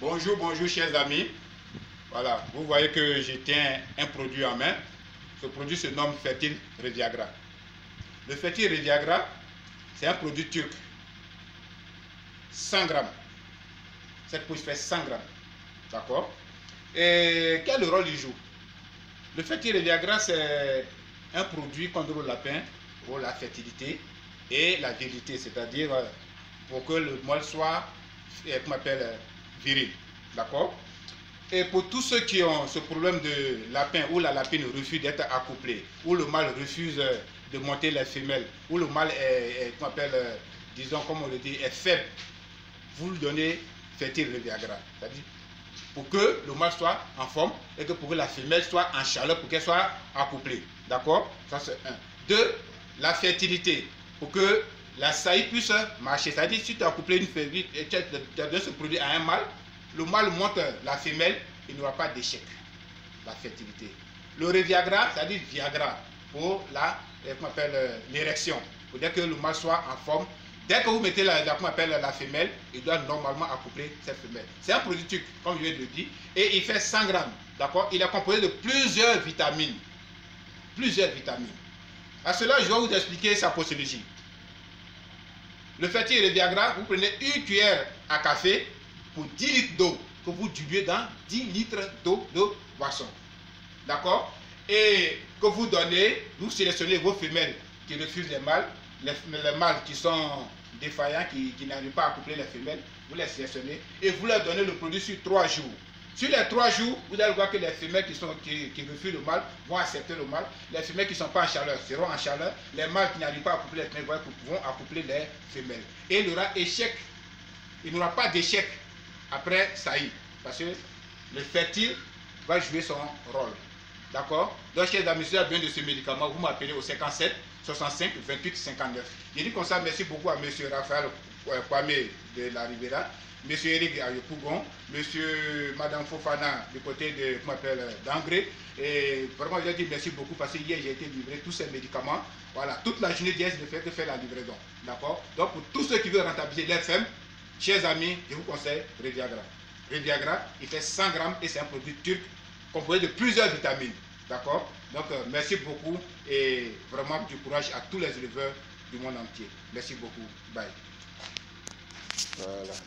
Bonjour, bonjour chers amis. Voilà, vous voyez que tiens un produit en main. Ce produit se nomme Fertile Reviagra. Le Fertile Reviagra, c'est un produit turc. 100 grammes. Cette pousse fait 100 grammes. D'accord? Et quel rôle il joue? Le Fertile Reviagra, c'est un produit contre le lapin pour la fertilité et la virilité, c'est-à-dire euh, pour que le mâle soit, euh, comment appelle, euh, viril. D'accord? Et pour tous ceux qui ont ce problème de lapin, où la lapine refuse d'être accouplée, où le mâle refuse de monter les femelles, où le mâle est, appelle, disons, comme on le dit, est faible, vous lui donnez fertile le Viagra? C'est-à-dire pour que le mâle soit en forme et que pour que la femelle soit en chaleur, pour qu'elle soit accouplée. D'accord? Ça c'est un. Deux, la fertilité. Pour que la saillie puisse marcher. C'est-à-dire, si tu as couplé une femelle et tu as donné ce produit à un mâle, le mâle monte la femelle, il n'y aura pas d'échec. La fertilité. Le Reviagra, c'est-à-dire Viagra, pour la, euh, l'érection. Pour dire que le mâle soit en forme. Dès que vous mettez la, la, appelle, la femelle, il doit normalement accoupler cette femelle. C'est un produit turc, comme je viens de le dire, et il fait 100 grammes. D'accord? Il est composé de plusieurs vitamines. Plusieurs vitamines. À cela, je vais vous expliquer sa posologie. Le fertile et le Viagra, vous prenez une cuillère à café pour 10 litres d'eau que vous diluez dans 10 litres d'eau de boisson. D'accord? Et que vous donnez, vous sélectionnez vos femelles qui refusent les mâles, les, mâles qui sont défaillants, qui, qui n'arrivent pas à coupler les femelles, vous les sélectionnez et vous leur donnez le produit sur 3 jours. Sur les trois jours, vous allez voir que les femelles qui, sont, qui, refusent le mâle vont accepter le mâle. Les femelles qui ne sont pas en chaleur seront en chaleur. Les mâles qui n'arrivent pas à accoupler les femelles vont accoupler les femelles. Et il y aura échec. Il n'y aura pas d'échec après Saïd. Parce que le fertile va jouer son rôle. D'accord? Donc, chers amis, si besoin de ce médicament, vous m'appelez au 57 65 28 59. Je dis comme ça, merci beaucoup à M. Raphaël Kwame de la Rivera. Monsieur Eric Ayopougon, Monsieur Madame Fofana du côté de d'Angré. Et vraiment, je dis merci beaucoup parce que hier, j'ai été livré tous ces médicaments. Voilà, toute la journée d'hier, je ne fais que faire la livraison. D'accord? Donc, pour tous ceux qui veulent rentabiliser l'FM, chers amis, je vous conseille Reviagra. Reviagra, il fait 100 grammes et c'est un produit turc composé de plusieurs vitamines. D'accord? Donc, euh, merci beaucoup et vraiment du courage à tous les éleveurs du monde entier. Merci beaucoup. Bye. Voilà.